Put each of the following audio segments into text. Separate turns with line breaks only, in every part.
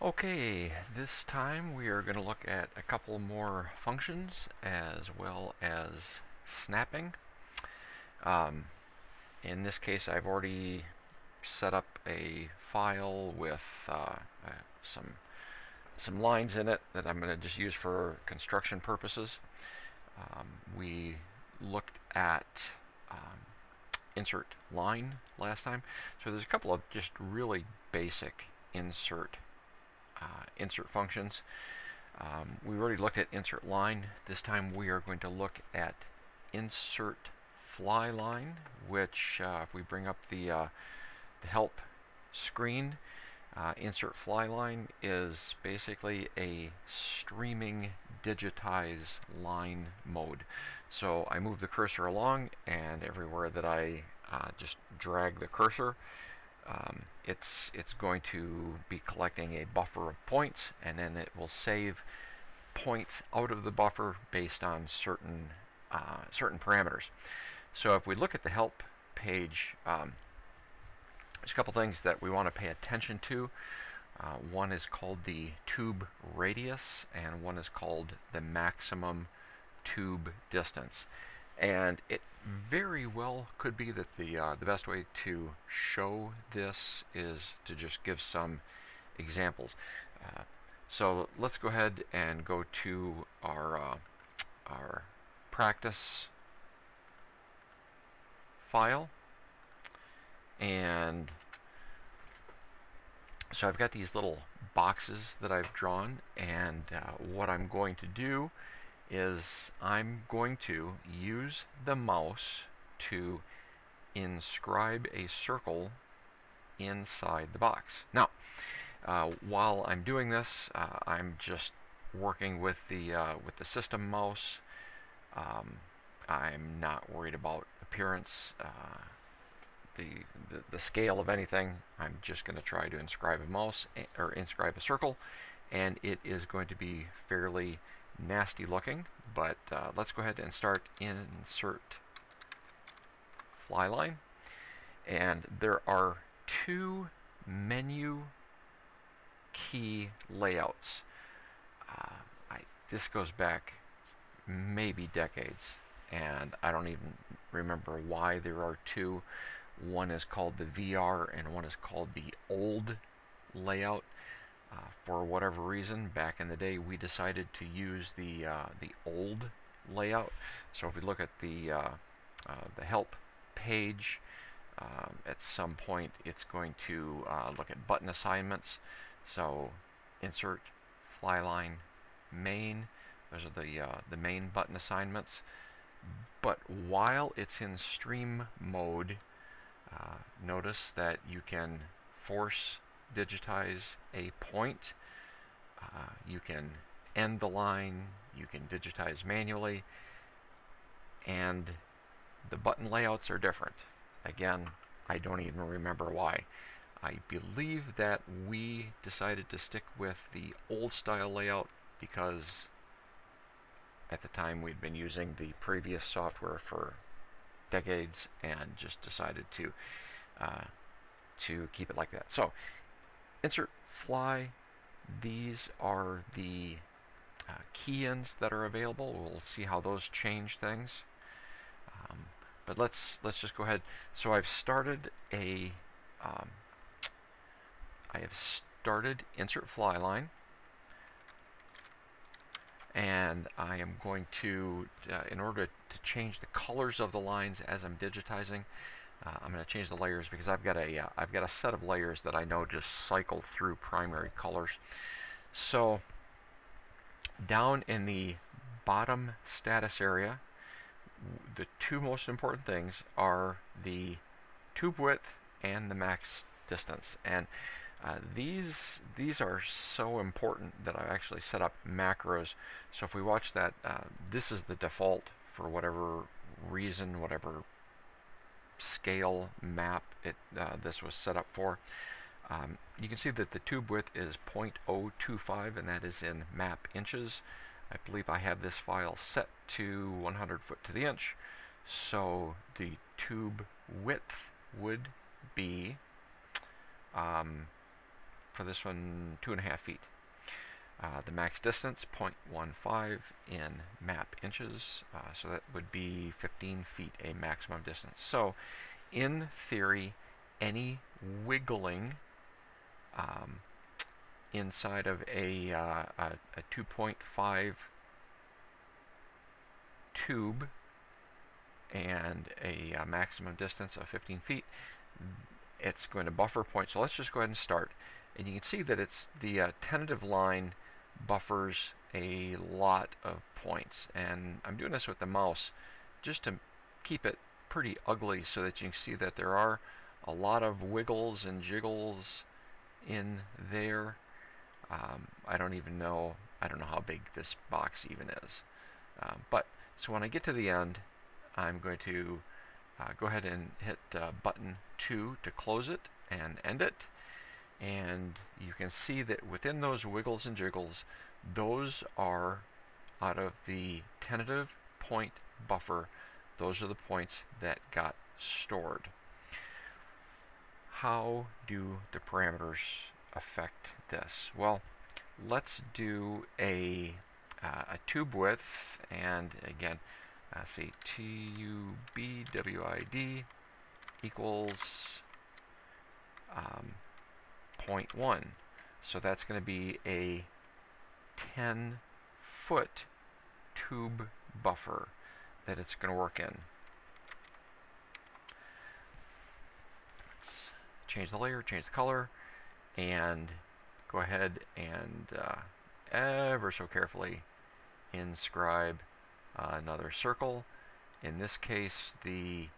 Okay, this time we are going to look at a couple more functions as well as snapping. Um, in this case I've already set up a file with uh, uh, some some lines in it that I'm going to just use for construction purposes. Um, we looked at um, insert line last time so there's a couple of just really basic insert uh, insert functions. Um, we already looked at insert line. This time we are going to look at insert fly line, which uh, if we bring up the, uh, the help screen, uh, insert fly line is basically a streaming digitize line mode. So I move the cursor along and everywhere that I uh, just drag the cursor, um, it's it's going to be collecting a buffer of points and then it will save points out of the buffer based on certain uh, certain parameters. So if we look at the help page, um, there's a couple things that we want to pay attention to. Uh, one is called the tube radius and one is called the maximum tube distance. And it very well could be that the, uh, the best way to show this is to just give some examples. Uh, so let's go ahead and go to our, uh, our practice file. And so I've got these little boxes that I've drawn and uh, what I'm going to do is I'm going to use the mouse to inscribe a circle inside the box. Now, uh, while I'm doing this, uh, I'm just working with the uh, with the system mouse. Um, I'm not worried about appearance, uh, the, the, the scale of anything. I'm just going to try to inscribe a mouse eh, or inscribe a circle, and it is going to be fairly nasty looking, but uh, let's go ahead and start insert fly line. And there are two menu key layouts. Uh, I, this goes back maybe decades, and I don't even remember why there are two. One is called the VR, and one is called the old layout. Uh, for whatever reason, back in the day, we decided to use the uh, the old layout. So if we look at the uh, uh the help page, um, at some point it's going to uh, look at button assignments. So insert fly line main. Those are the the main button assignments. But while it's in stream mode, notice that you can force digitize a point. Uh, you can end the line, you can digitize manually, and the button layouts are different. Again, I don't even remember why. I believe that we decided to stick with the old style layout because at the time we'd been using the previous software for decades and just decided to uh, to keep it like that. So insert fly. These are the uh, key-ins that are available. We'll see how those change things. Um, but let's let's just go ahead. So I've started a um, I have started insert fly line and I am going to, uh, in order to change the colors of the lines as I'm digitizing, uh, I'm going to change the layers because I've got a uh, got a set of layers that I know just cycle through primary colors. So down in the bottom status area, the two most important things are the tube width and the max distance. And uh, these these are so important that I actually set up macros. So if we watch that, uh, this is the default for whatever reason, whatever scale map it uh, this was set up for. Um, you can see that the tube width is 0.025 and that is in map inches. I believe I have this file set to 100 foot to the inch. So the tube width would be um, for this one, two and a half feet. Uh, the max distance, 0.15 in map inches, uh, so that would be 15 feet, a maximum distance. So, in theory, any wiggling um, inside of a, uh, a, a 2.5 tube and a, a, uh, maximum distance of 15 feet, it's going to buffer point. So let's just go ahead and start. And you can see that it's the uh, tentative line buffers a lot of points. And I'm doing this with the mouse just to keep it pretty ugly so that you can see that there are a lot of wiggles and jiggles in there. Um, I don't even know, I don't know how big this box even is. Um, but, so when I get to the end, I'm going to uh, go ahead and hit uh, button 2 to close it and end it. And you can see that within those wiggles and jiggles, those are out of the tentative point buffer, those are the points that got stored. How do the parameters affect this? Well, let's do a, uh, a tube width, and again, uh, say TUBWID equals um, 0.1. So that's going to be a 10 foot tube buffer that it's going to work in. Let's change the layer, change the color, and go ahead and uh, ever so carefully inscribe uh, another circle. In this case, the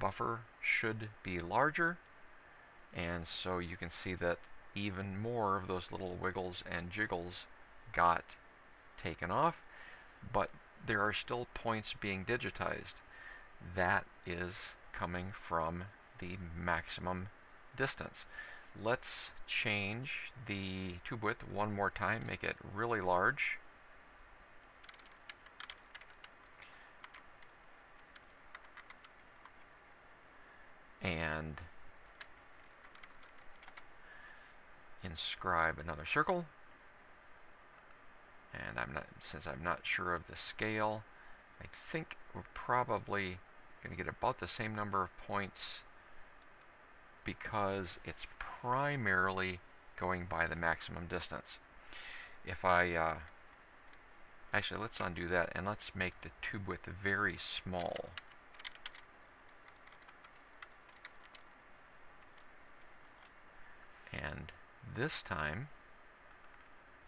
buffer should be larger, and so you can see that even more of those little wiggles and jiggles got taken off, but there are still points being digitized. That is coming from the maximum distance. Let's change the tube width one more time, make it really large. And inscribe another circle. And I'm not, since I'm not sure of the scale, I think we're probably going to get about the same number of points because it's primarily going by the maximum distance. If I, uh, actually let's undo that and let's make the tube width very small. And this time,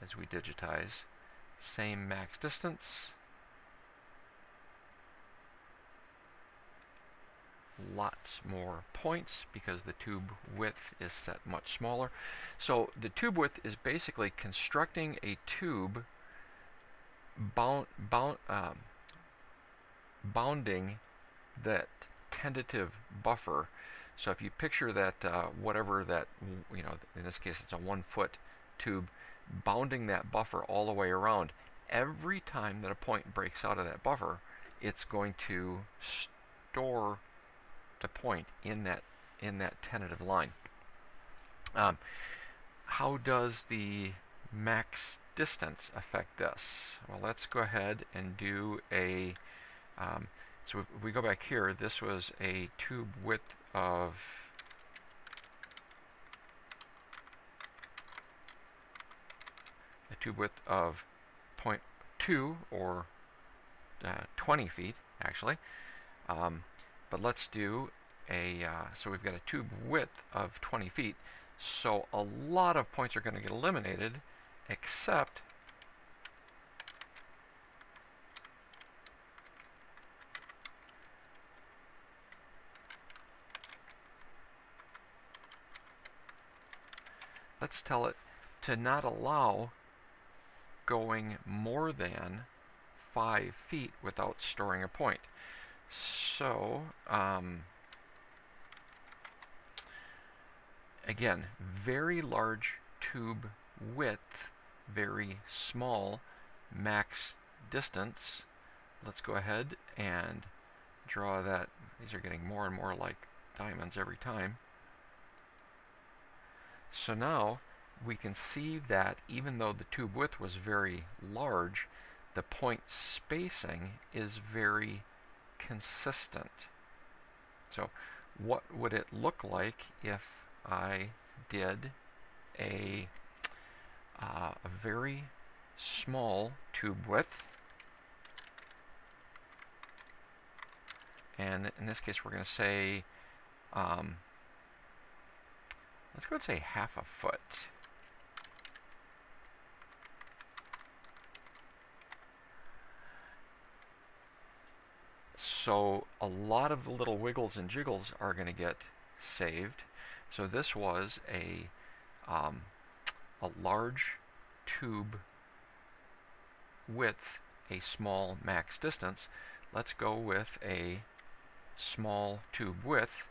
as we digitize, same max distance, lots more points because the tube width is set much smaller. So the tube width is basically constructing a tube bound, bound, um, bounding that tentative buffer so if you picture that uh, whatever that, you know, in this case it's a one foot tube, bounding that buffer all the way around, every time that a point breaks out of that buffer, it's going to store the point in that in that tentative line. Um, how does the max distance affect this? Well, let's go ahead and do a, um, so if we go back here, this was a tube width of a tube width of 0.2 or uh, 20 feet actually. Um, but let's do a uh, so we've got a tube width of 20 feet. So a lot of points are going to get eliminated except let's tell it to not allow going more than five feet without storing a point. So, um, again, very large tube width, very small max distance. Let's go ahead and draw that. These are getting more and more like diamonds every time. So now we can see that even though the tube width was very large, the point spacing is very consistent. So what would it look like if I did a, uh, a very small tube width and in this case we're going to say um, let's go and say half a foot So a lot of the little wiggles and jiggles are going to get saved. So this was a, um, a large tube width, a small max distance. Let's go with a small tube width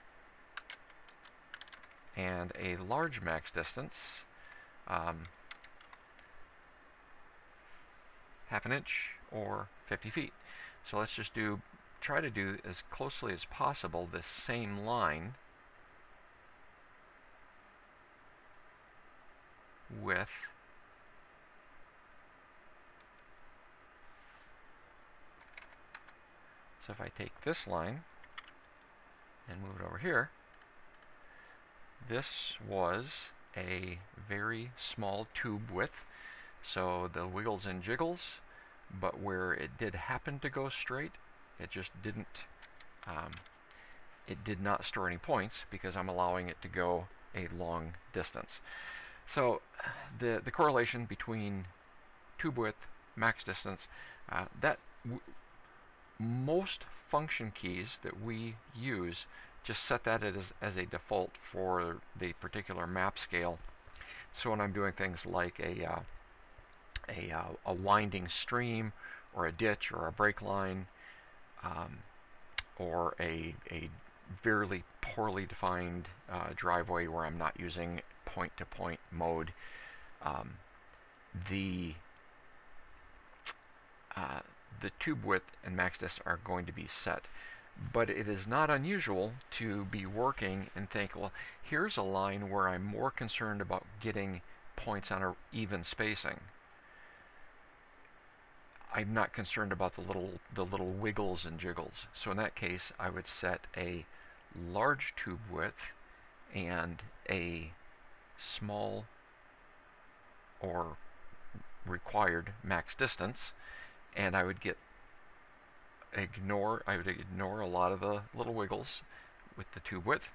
and a large max distance, um, half an inch or 50 feet. So let's just do try to do as closely as possible this same line with so if I take this line and move it over here this was a very small tube width so the wiggles and jiggles but where it did happen to go straight it just didn't, um, it did not store any points because I'm allowing it to go a long distance. So the, the correlation between tube width, max distance, uh, that most function keys that we use just set that as, as a default for the particular map scale. So when I'm doing things like a, uh, a, uh, a winding stream or a ditch or a break line, um, or a, a very poorly defined uh, driveway where I'm not using point-to-point -point mode, um, the uh, the tube width and max distance are going to be set. But it is not unusual to be working and think, well, here's a line where I'm more concerned about getting points on an even spacing. I'm not concerned about the little the little wiggles and jiggles. So in that case, I would set a large tube width and a small or required max distance and I would get ignore I would ignore a lot of the little wiggles with the tube width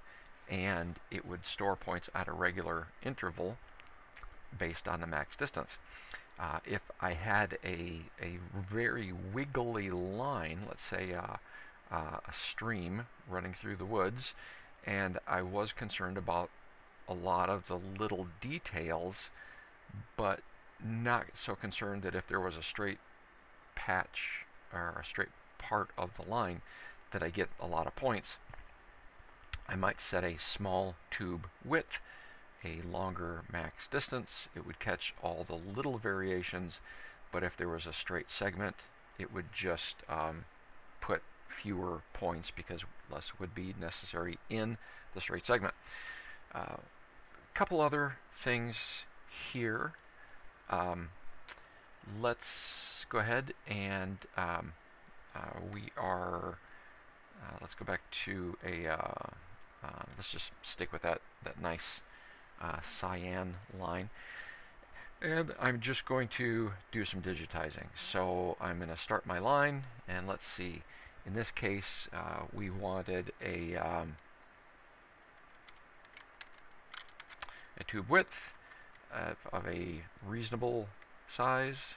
and it would store points at a regular interval based on the max distance. Uh, if I had a, a very wiggly line, let's say uh, uh, a stream running through the woods, and I was concerned about a lot of the little details, but not so concerned that if there was a straight patch or a straight part of the line that I get a lot of points, I might set a small tube width a longer max distance, it would catch all the little variations, but if there was a straight segment, it would just um, put fewer points because less would be necessary in the straight segment. A uh, couple other things here. Um, let's go ahead and um, uh, we are, uh, let's go back to a, uh, uh, let's just stick with that, that nice cyan line. And I'm just going to do some digitizing. So I'm going to start my line, and let's see. In this case, we wanted a, um, a tube width of, of a reasonable size,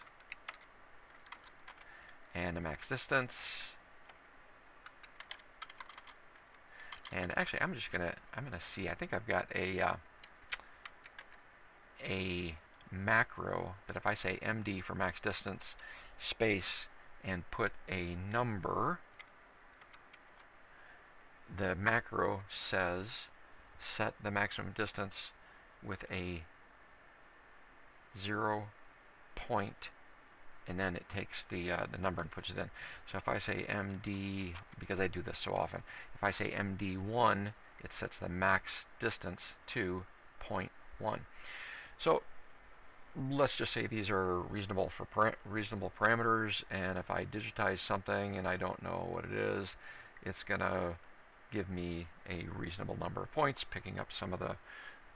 and a max distance. And actually, I'm just gonna I'm gonna see. I think I've got a uh, a macro that if I say MD for max distance space and put a number, the macro says set the maximum distance with a zero point and then it takes the uh, the number and puts it in. So if I say MD, because I do this so often, if I say MD1, it sets the max distance to 0.1 So let's just say these are reasonable for para reasonable parameters and if I digitize something and I don't know what it is it's gonna give me a reasonable number of points picking up some of the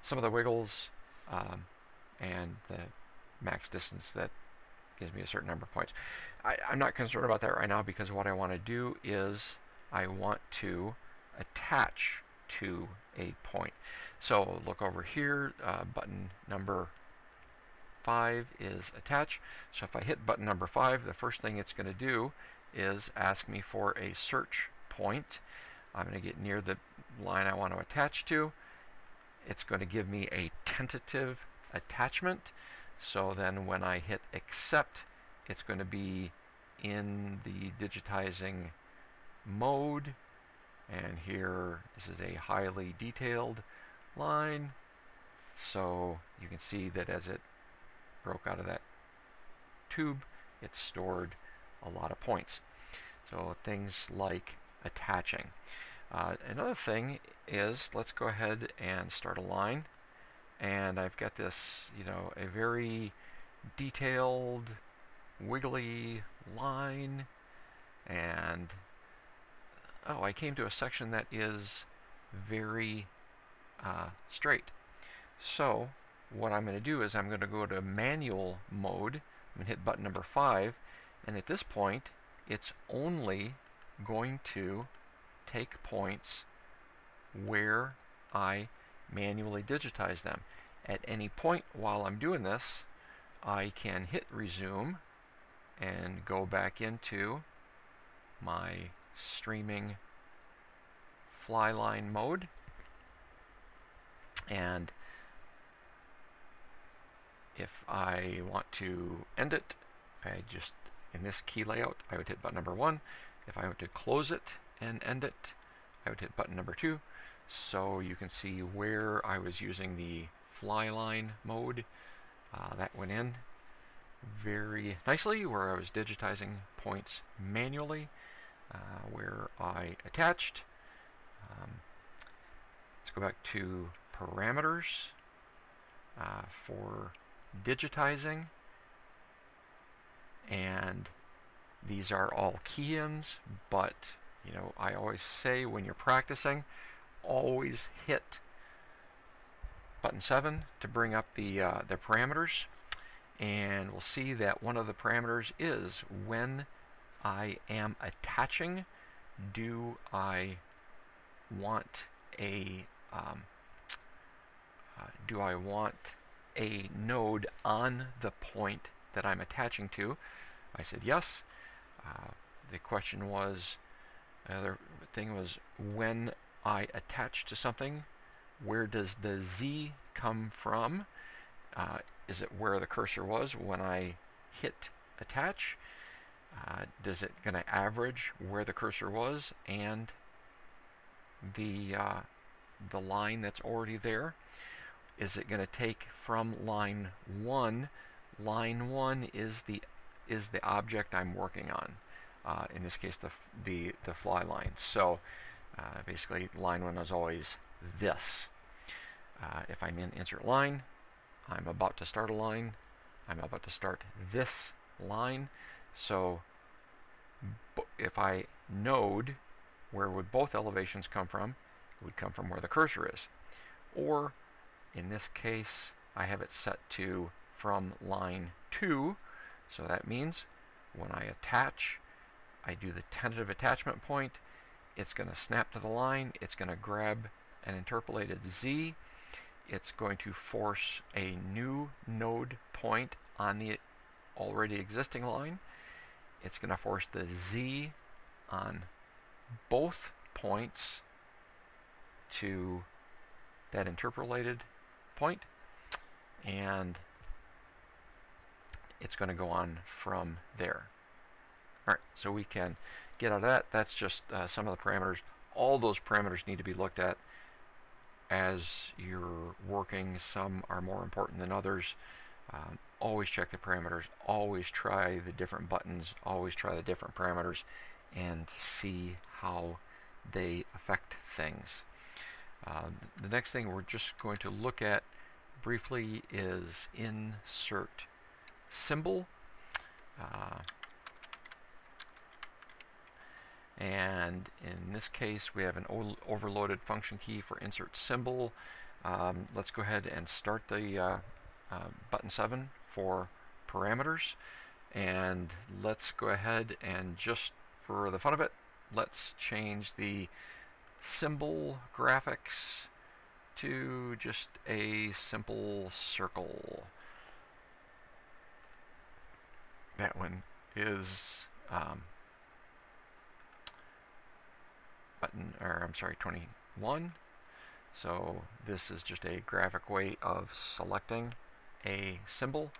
some of the wiggles um, and the max distance that gives me a certain number of points. I, I'm not concerned about that right now because what I want to do is I want to attach to a point. So look over here, uh, button number 5 is attach. So if I hit button number 5, the first thing it's going to do is ask me for a search point. I'm going to get near the line I want to attach to. It's going to give me a tentative attachment. So then when I hit accept, it's going to be in the digitizing mode. And here, this is a highly detailed line. So you can see that as it broke out of that tube, it stored a lot of points. So things like attaching. Uh, another thing is, let's go ahead and start a line. And I've got this, you know, a very detailed, wiggly line. And, oh, I came to a section that is very uh, straight. So, what I'm going to do is I'm going to go to manual mode. I'm going to hit button number 5. And at this point, it's only going to take points where I manually digitize them. At any point while I'm doing this, I can hit resume and go back into my streaming flyline mode and if I want to end it I just in this key layout I would hit button number one if I want to close it and end it, I would hit button number two. So you can see where I was using the fly line mode. Uh, that went in very nicely where I was digitizing points manually, uh, where I attached. Um, let's go back to parameters uh, for digitizing and these are all key-ins, but you know, I always say when you're practicing, always hit button 7 to bring up the, uh, the parameters. And we'll see that one of the parameters is when I am attaching, do I want a um, uh, do I want a node on the point that I'm attaching to? I said yes. Uh, the question was, the other thing was when I attach to something, where does the Z come from? Uh, is it where the cursor was when I hit attach? Uh, does it going to average where the cursor was and the uh, the line that's already there? Is it going to take from line one? Line one is the is the object I'm working on. Uh, in this case, the, the, the fly line. So uh, basically, line one is always this. Uh, if I'm in insert line, I'm about to start a line. I'm about to start this line. So if I node where would both elevations come from, it would come from where the cursor is. Or in this case, I have it set to from line 2, so that means when I attach, I do the tentative attachment point, it's going to snap to the line, it's going to grab an interpolated Z, it's going to force a new node point on the already existing line, it's going to force the Z on both points to that interpolated point, and it's going to go on from there. Alright, so we can get out of that. That's just uh, some of the parameters. All those parameters need to be looked at as you're working. Some are more important than others. Um, always check the parameters. Always try the different buttons. Always try the different parameters and see how they affect things. Uh, the next thing we're just going to look at briefly is insert symbol. Uh, and in this case we have an overloaded function key for insert symbol. Um, let's go ahead and start the uh, uh, button 7 for parameters and let's go ahead and just for the fun of it let's change the symbol graphics to just a simple circle. That one is um, button, or I'm sorry, 21. So this is just a graphic way of selecting a symbol.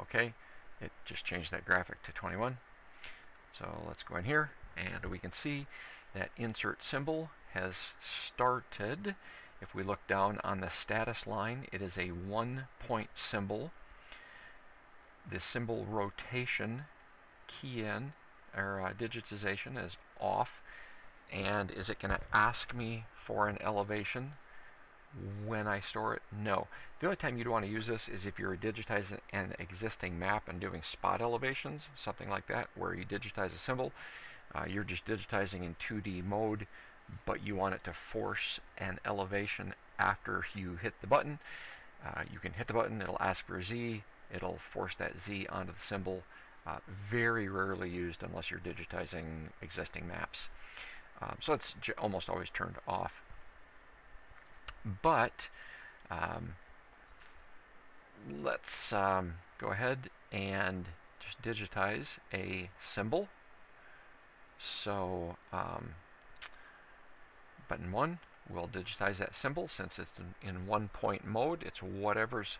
Okay, it just changed that graphic to 21. So let's go in here and we can see that insert symbol has started. If we look down on the status line, it is a one point symbol. The symbol rotation key in or uh, digitization is off and is it going to ask me for an elevation when I store it? No. The only time you'd want to use this is if you're digitizing an existing map and doing spot elevations, something like that, where you digitize a symbol. Uh, you're just digitizing in 2D mode, but you want it to force an elevation after you hit the button. Uh, you can hit the button, it'll ask for Z, it'll force that Z onto the symbol. Uh, very rarely used unless you're digitizing existing maps. Um, so it's almost always turned off. But um, let's um, go ahead and just digitize a symbol. So um, button 1 will digitize that symbol since it's in, in one point mode. It's whatever's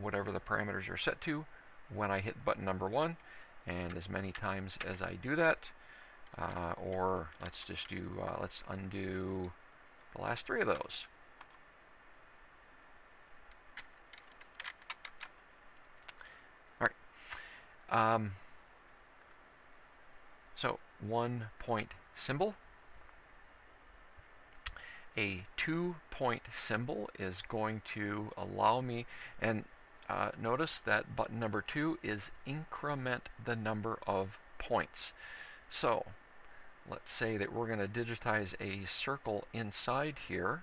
whatever the parameters are set to when I hit button number 1 and as many times as I do that uh, or let's just do uh, let's undo the last three of those. All right. Um, so one point symbol. A two point symbol is going to allow me, and uh, notice that button number two is increment the number of points. So let's say that we're going to digitize a circle inside here,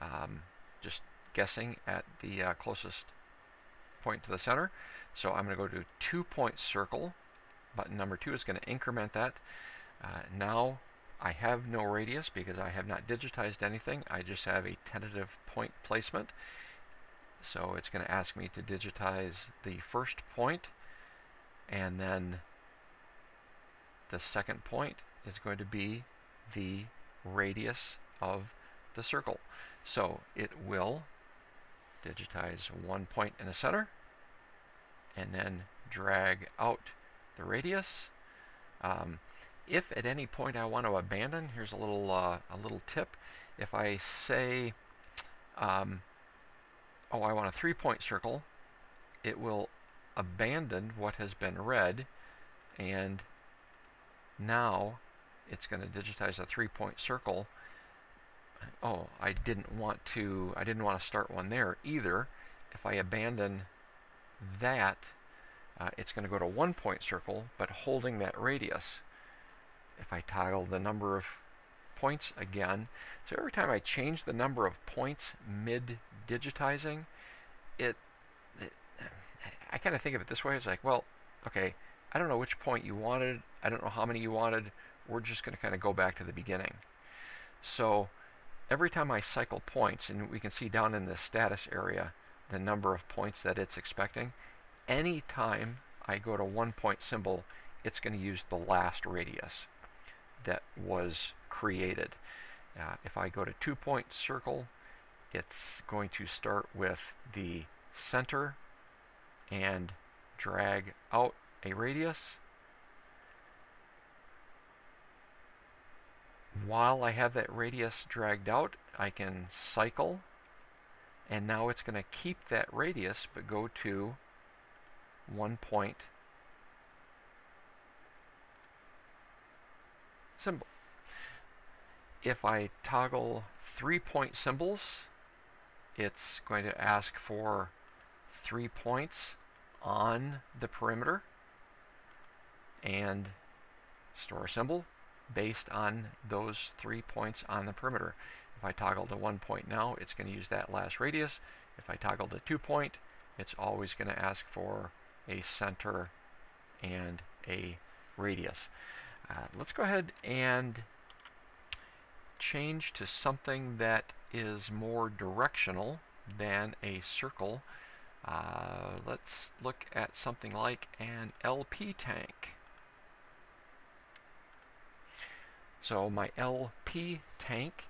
um, just guessing at the uh, closest point to the center. So I'm going to go to two point circle. Button number two is going to increment that. Uh, now I have no radius because I have not digitized anything. I just have a tentative point placement. So it's going to ask me to digitize the first point and then the second point is going to be the radius of the circle. So it will digitize one point in the center and then drag out the radius. Um, if at any point I want to abandon, here's a little uh, a little tip. If I say, um, oh, I want a three-point circle, it will abandon what has been read, and now it's going to digitize a three-point circle. Oh, I didn't want to, I didn't want to start one there either. If I abandon that, uh, it's going to go to one-point circle, but holding that radius. If I toggle the number of points again, so every time I change the number of points mid-digitizing, it, it, I kind of think of it this way. It's like, well, okay, I don't know which point you wanted. I don't know how many you wanted we're just going to kind of go back to the beginning. So every time I cycle points, and we can see down in the status area the number of points that it's expecting, any time I go to one point symbol, it's going to use the last radius that was created. Uh, if I go to two point circle, it's going to start with the center and drag out a radius while I have that radius dragged out, I can cycle, and now it's going to keep that radius, but go to one point symbol. If I toggle three point symbols, it's going to ask for three points on the perimeter and store a symbol based on those three points on the perimeter. If I toggle to one point now, it's going to use that last radius. If I toggle to two point, it's always going to ask for a center and a radius. Uh, let's go ahead and change to something that is more directional than a circle. Uh, let's look at something like an LP tank. So my LP tank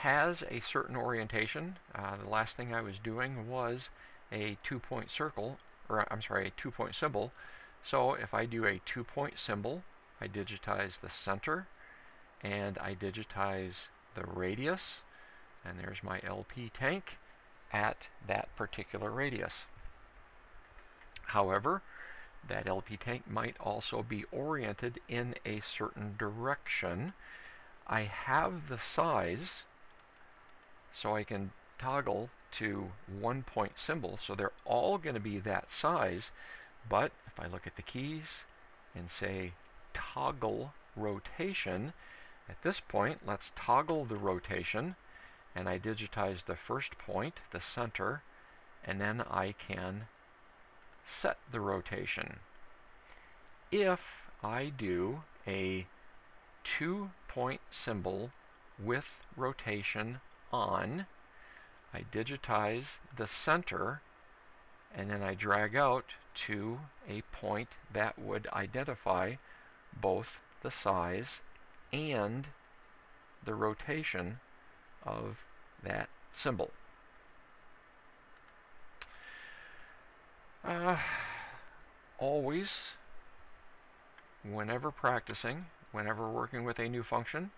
has a certain orientation. Uh, the last thing I was doing was a two-point circle, or I'm sorry, a two-point symbol. So if I do a two-point symbol, I digitize the center, and I digitize the radius, and there's my LP tank at that particular radius. However, that LP tank might also be oriented in a certain direction. I have the size so I can toggle to one point symbol so they're all going to be that size but if I look at the keys and say toggle rotation at this point let's toggle the rotation and I digitize the first point the center and then I can set the rotation. If I do a two point symbol with rotation on, I digitize the center and then I drag out to a point that would identify both the size and the rotation of that symbol. Uh, always, whenever practicing, whenever working with a new function,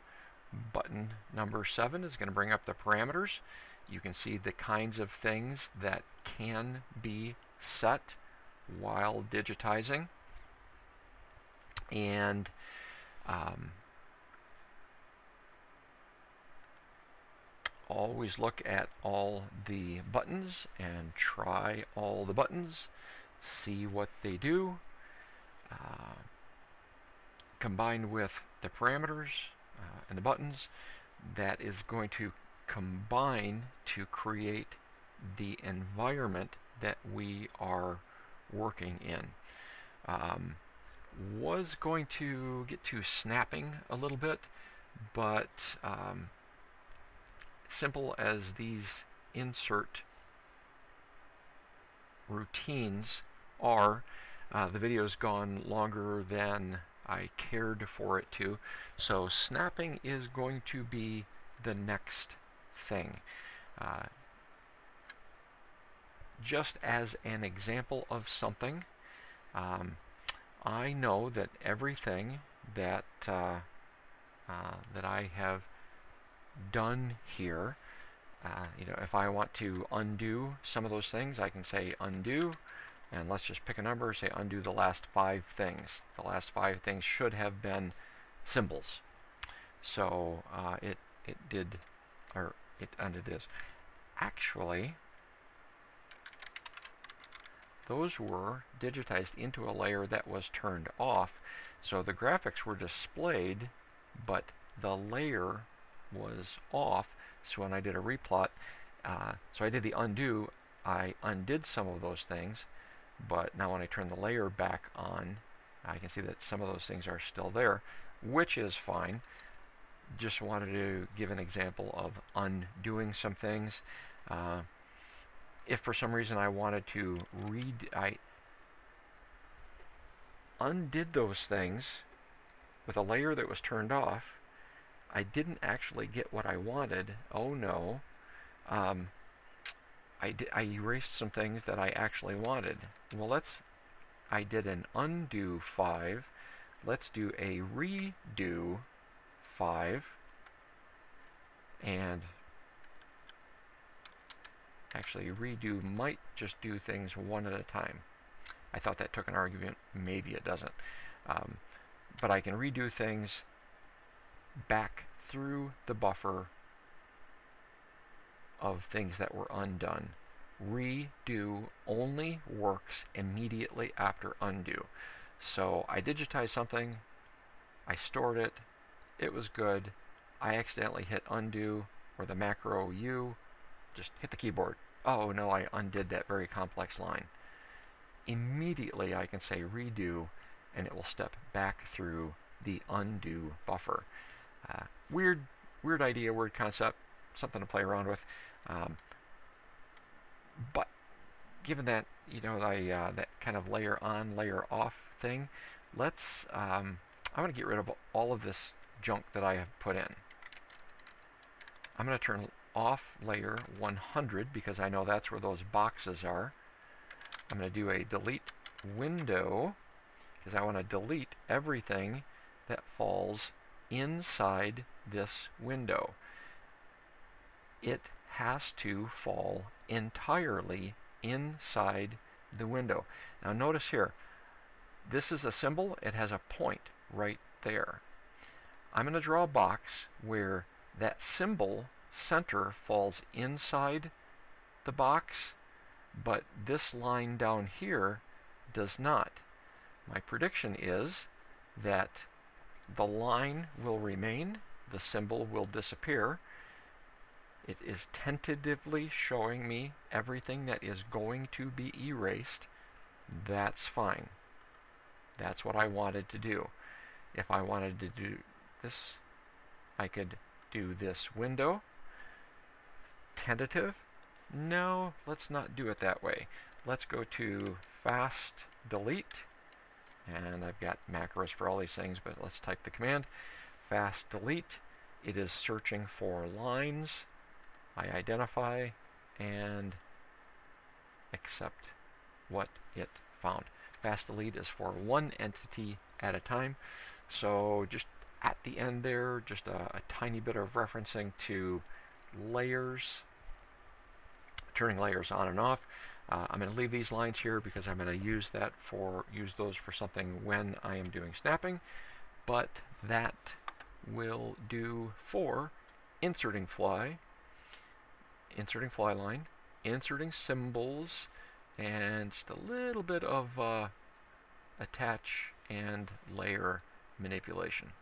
button number 7 is going to bring up the parameters. You can see the kinds of things that can be set while digitizing. And um, always look at all the buttons and try all the buttons, see what they do. Uh, combined with the parameters uh, and the buttons, that is going to combine to create the environment that we are working in. Um, was going to get to snapping a little bit, but um, simple as these insert routines are, uh, the video's gone longer than I cared for it to. So snapping is going to be the next thing. Uh, just as an example of something, um, I know that everything that uh, uh, that I have done here. Uh, you know, if I want to undo some of those things, I can say undo, and let's just pick a number, say undo the last five things. The last five things should have been symbols. So uh, it, it did, or it undid this. Actually, those were digitized into a layer that was turned off. So the graphics were displayed, but the layer was off. So when I did a replot, uh, so I did the undo, I undid some of those things, but now when I turn the layer back on, I can see that some of those things are still there, which is fine. Just wanted to give an example of undoing some things. Uh, if for some reason I wanted to read, I undid those things with a layer that was turned off, I didn't actually get what I wanted. Oh no. Um, I, I erased some things that I actually wanted. Well, let's, I did an undo 5. Let's do a redo 5. And actually redo might just do things one at a time. I thought that took an argument. Maybe it doesn't. Um, but I can redo things back through the buffer of things that were undone. Redo only works immediately after undo. So I digitized something, I stored it, it was good, I accidentally hit undo or the macro U, just hit the keyboard. Oh no, I undid that very complex line. Immediately I can say redo and it will step back through the undo buffer. Weird, weird idea, weird concept, something to play around with. Um, but given that you know the, uh, that kind of layer on, layer off thing, let's. Um, I want to get rid of all of this junk that I have put in. I'm going to turn off layer 100 because I know that's where those boxes are. I'm going to do a delete window because I want to delete everything that falls inside this window. It has to fall entirely inside the window. Now notice here, this is a symbol, it has a point right there. I'm going to draw a box where that symbol center falls inside the box, but this line down here does not. My prediction is that the line will remain, the symbol will disappear. It is tentatively showing me everything that is going to be erased. That's fine. That's what I wanted to do. If I wanted to do this, I could do this window. Tentative? No, let's not do it that way. Let's go to fast delete and I've got macros for all these things, but let's type the command. Fast delete. It is searching for lines. I identify and accept what it found. Fast delete is for one entity at a time. So just at the end there, just a, a tiny bit of referencing to layers, turning layers on and off. Uh, I'm going to leave these lines here because I'm going to use that for use those for something when I am doing snapping, but that will do for inserting fly, inserting fly line, inserting symbols, and just a little bit of uh, attach and layer manipulation.